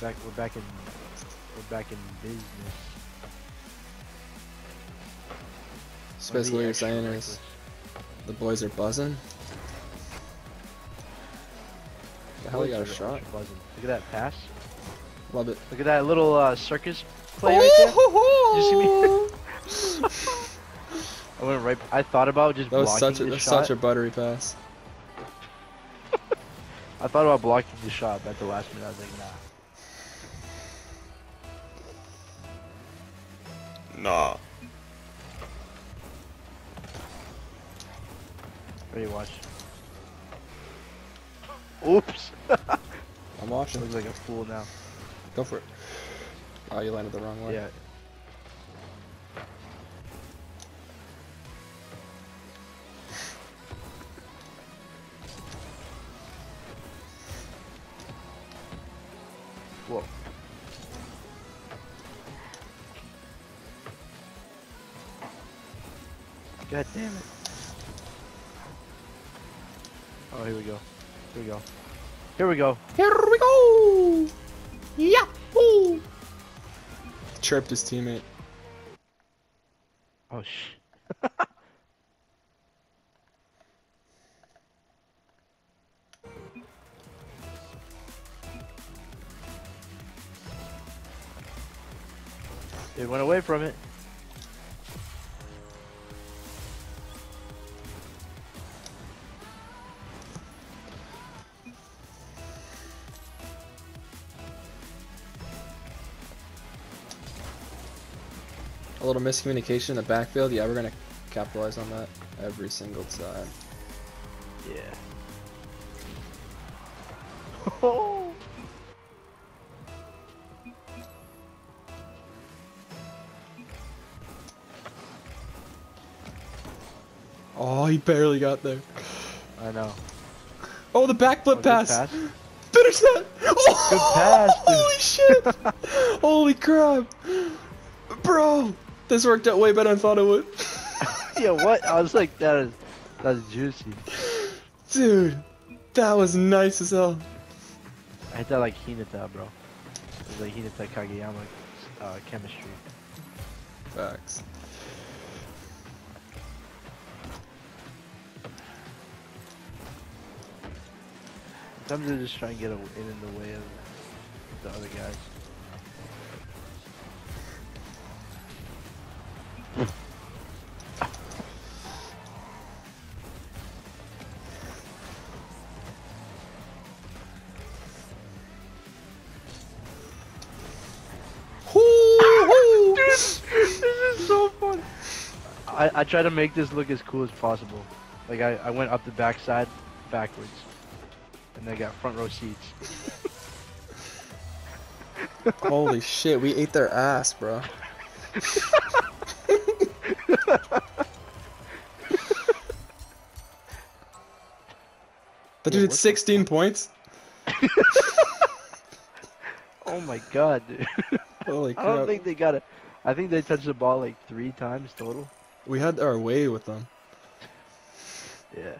back. We're back in. We're back in business. So Wanna basically what you're saying reckless. is the boys are buzzing. The hell, you got a shot? buzzing. Look at that pass. Love it. Look at that little uh, circus play right there. You see me? I went right. I thought about just That was blocking such a the that's shot. such a buttery pass. I thought about blocking the shot, but at the last minute I was like, nah. Nah. Ready, watch. Oops. I'm watching. Looks like a fool now. Go for it. Oh, you landed the wrong way. Yeah. Whoa. God damn it. Oh, here we go. Here we go. Here we go. Here we go. Yahoo! Chirped his teammate. Oh, sh. it went away from it. A little miscommunication in the backfield. Yeah, we're gonna capitalize on that every single time. Yeah. Oh. Oh, he barely got there. I know. Oh, the backflip Oh, pass. pass. Finish that. Oh, Good pass, dude. Holy shit. Holy crap. Bro, this worked out way better than I thought it would. yeah, what? I was like, that is, that's juicy. Dude, that was nice as hell. I that like Hinata, bro. It was like Hinata Kageyama uh, chemistry. Facts. Sometimes they just try and get in, in the way of the other guys. I, I try to make this look as cool as possible. Like I, I went up the backside backwards. And they got front row seats. Holy shit, we ate their ass, bro. That dude had 16 points? Oh my god, dude. Holy crap. I don't think they got it. I think they touched the ball like three times total. We had our way with them. Yeah.